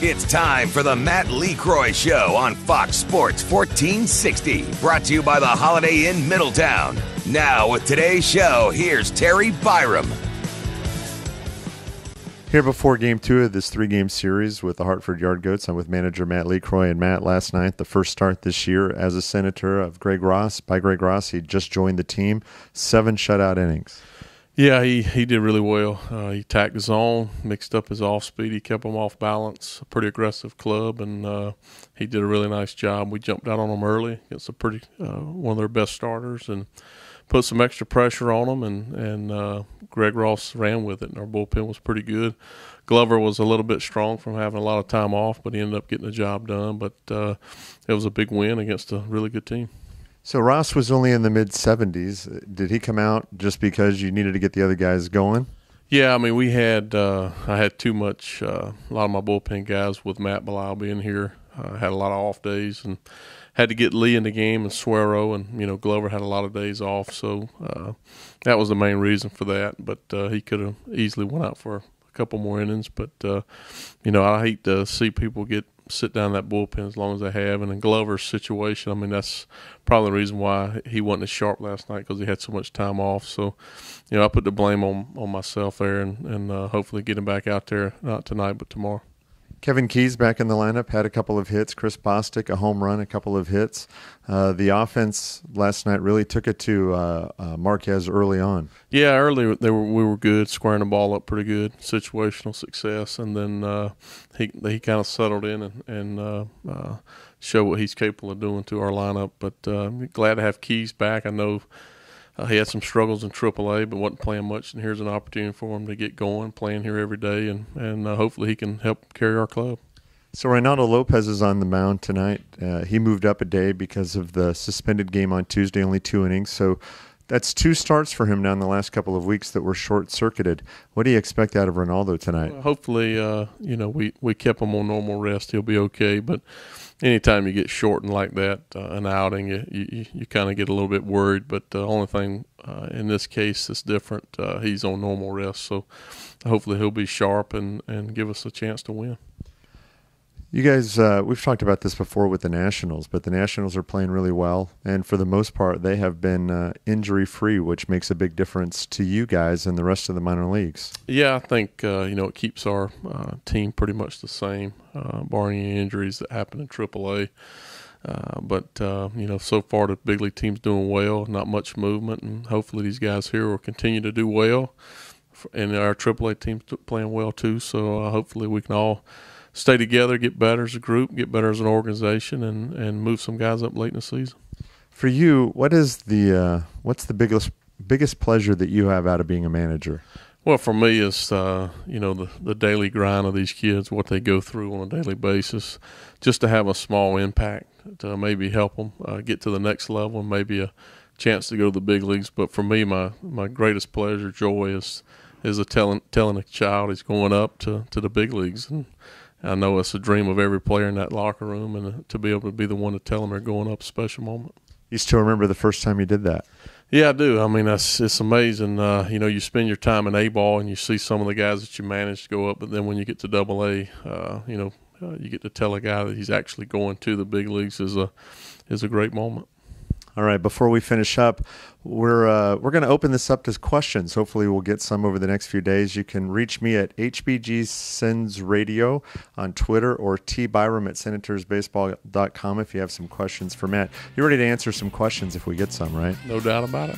It's time for the Matt LeCroy Show on Fox Sports 1460, brought to you by the Holiday Inn Middletown. Now, with today's show, here's Terry Byrom. Here before game two of this three game series with the Hartford Yard Goats, I'm with manager Matt LeCroy. And Matt, last night, the first start this year as a senator of Greg Ross, by Greg Ross, he just joined the team, seven shutout innings. Yeah, he, he did really well. Uh, he tacked his own, mixed up his off speed. He kept him off balance. A pretty aggressive club, and uh, he did a really nice job. We jumped out on him early against a pretty uh, one of their best starters, and put some extra pressure on them. And and uh, Greg Ross ran with it, and our bullpen was pretty good. Glover was a little bit strong from having a lot of time off, but he ended up getting the job done. But uh, it was a big win against a really good team. So Ross was only in the mid 70s. Did he come out just because you needed to get the other guys going? Yeah, I mean, we had uh, I had too much. Uh, a lot of my bullpen guys with Matt Belisle being here uh, had a lot of off days and had to get Lee in the game and Suero and you know Glover had a lot of days off, so uh, that was the main reason for that. But uh, he could have easily went out for a couple more innings. But uh, you know, I hate to see people get sit down that bullpen as long as they have. And in Glover's situation, I mean, that's probably the reason why he wasn't as sharp last night because he had so much time off. So, you know, I put the blame on on myself there, and and uh, hopefully get him back out there not tonight but tomorrow. Kevin Keyes back in the lineup had a couple of hits. Chris Bostick a home run, a couple of hits. Uh, the offense last night really took it to uh, uh, Marquez early on. Yeah, early they were we were good, squaring the ball up pretty good, situational success, and then uh, he he kind of settled in and and uh, uh, showed what he's capable of doing to our lineup. But glad to have Keyes back. I know uh, he had some struggles in AAA, but wasn't playing much. And here's an opportunity for him to get going, playing here every day, and and uh, hopefully he can help carry our club. So Reynaldo Lopez is on the mound tonight. Uh, he moved up a day because of the suspended game on Tuesday, only two innings. So that's two starts for him now in the last couple of weeks that were short circuited. What do you expect out of Ronaldo tonight? Well, hopefully, uh, you know, we, we kept him on normal rest. He'll be okay. But anytime you get shortened like that, uh, an outing, you, you, you kind of get a little bit worried. But the only thing uh, in this case that's different, uh, he's on normal rest. So hopefully he'll be sharp and, and give us a chance to win. You guys, uh, we've talked about this before with the Nationals, but the Nationals are playing really well, and for the most part, they have been uh, injury free, which makes a big difference to you guys and the rest of the minor leagues. Yeah, I think uh, you know it keeps our uh, team pretty much the same, uh, barring any injuries that happen in AAA. Uh, but you know, so far the big league team's doing well, not much movement, and hopefully these guys here will continue to do well, and our AAA team's playing well too. So hopefully we can all stay together, get better as a group, get better as an organization, and and move some guys up late in the season. For you, what is the uh, what's the biggest biggest pleasure that you have out of being a manager? Well, for me, it's uh, you know the the daily grind of these kids, what they go through on a daily basis, just to have a small impact to maybe help them uh, get to the next level, and maybe a chance to go to the big leagues. But for me, my my greatest pleasure, joy is is a telling telling a child he's going up to to the big leagues and I know it's a dream of every player in that locker room, and to be able to be the one to tell them they're going up, a special moment. You still remember the first time you did that? Yeah, I do. I mean, that's it's amazing. Uh, you know, you spend your time in A ball and you see some of the guys that you manage to go up, but then when you get to Double A, uh, you know, uh, you get to tell a guy that he's actually going to the big leagues is a is a great moment. All right, before we finish up, we're uh, we're going to open this up to questions. Hopefully, we'll get some over the next few days. You can reach me at HBG Sens Radio on Twitter or tbyrom at senatorsbaseball.com if you have some questions for Matt. You're ready to answer some questions if we get some, right? No doubt about it.